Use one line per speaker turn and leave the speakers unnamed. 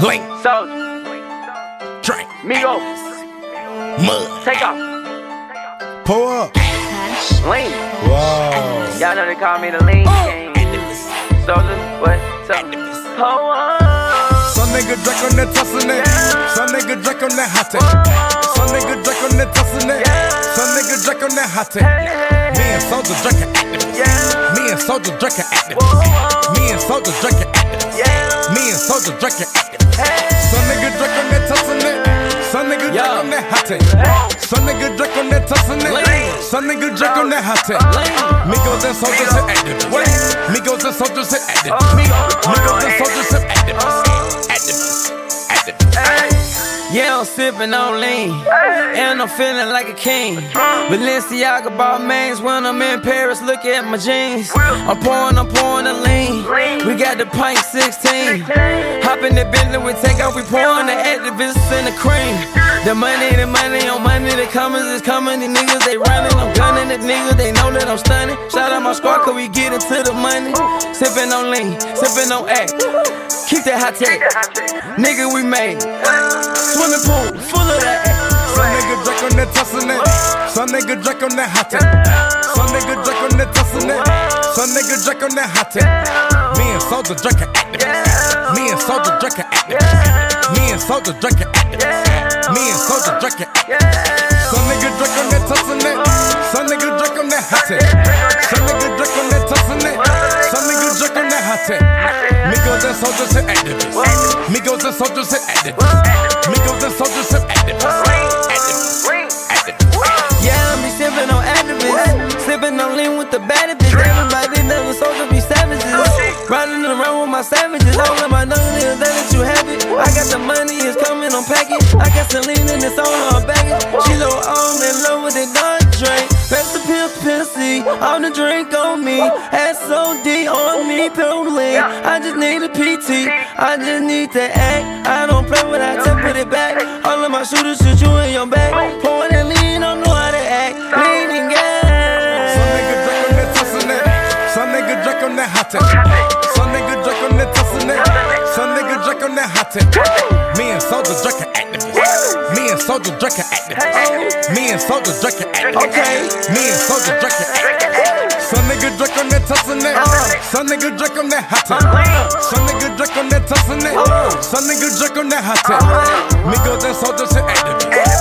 Link,
Soulja,
drink,
Migo,
mud.
take off,
Pull up.
lean.
Whoa.
Y'all know they call me the lean oh. king. Soulja, what's up? Oh, oh.
Some nigga Drake on that tussin' it. Some nigga Drake on that hot take. Some nigga Drake on that tussin' it. Some nigga Drake on that hot take. Me and Soulja are Actavis.
Yeah,
Me and Soulja are Actavis. Me and Soulja are Actavis.
yeah.
Me and Soulja are Actavis. Some nigga Drake on that hot take. Some nigga Drake on that tussin' it. Some nigga Drake on that hot take. Migos and soldiers are Actavis. Migos and soldiers are Actavis. Migos and soldiers are Actavis. Actavis. Actavis.
Yeah, I'm sipping on lean, and I'm feeling like a king. Balenciaga bought mains when I'm in Paris. Look at my jeans. I'm pouring, I'm pouring the lean. We got the pint 16. Hop in the Bentley, we take off, we pouring the Actavis and the cream. The money, the money on money, the comers is coming. The niggas they running, I'm gunning. The niggas they know that I'm stunning. Shout out my squad, cause we get into the money. Sipping on lean, sipping on act. Keep that hot take. Nigga, we made. Swimming pool, full of that.
Some nigga Drake on that tussin' it. Some nigga Drake on that hot take. Some nigga Drake on that tussin' it. Some nigga Drake on that hot take. Me and Soulja Drake are. Me and Soulja Drake are. Me and Soulja are Actavis. Me and Soulja are Actavis. Some nigga on that tussin' it. Some nigga on that hot take. Some nigga on that tussin' it. Some nigga on that hot take. Migos and soldiers are Actavis. Migos and soldiers are Actavis. Migos and soldiers are Actavis.
Yeah, I be sipping on Actavis. Sipping on lean with the baddest bitch. Everybody know the soldiers be savages. Riding around with my savages. All of my niggas, the money, is coming I'm packing. I got Celine and it's on her baggage. She low on in love with the dark drink. Pass the pill, pissy. On the drink on me. SOD on me, pedaling. I just need a PT. I just need to act. I don't play with I tip put it back. All of my shooters shoot you in your back. Pouring and lean, Soulja
Drake are Actavis. Me and Soulja Drake are Actavis.
Okay.
Me and Soulja Drake are Actavis. Some nigga Drake on that tussin' it. Some nigga Drake on that hot take. Some nigga Drake on that tussin' it. Some nigga Drake on that hot take. Migos and soldiers are Actavis. Migos and soldiers